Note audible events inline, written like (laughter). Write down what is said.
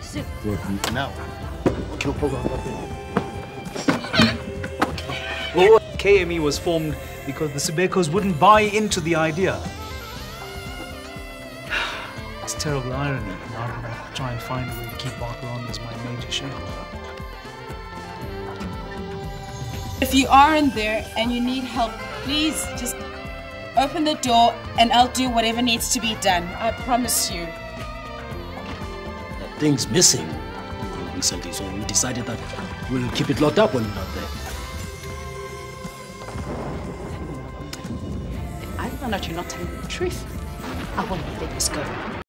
soon. Now. KME was formed because the Sibekos wouldn't buy into the idea. (sighs) It's terrible irony. Now I'm gonna try and find a way to keep Barker on as my major shareholder. If you are in there and you need help, please just open the door and I'll do whatever needs to be done. I promise you. Thing's missing recently, so we decided that we'll keep it locked up when you're not there. I find out you're not telling the truth, I won't let this go.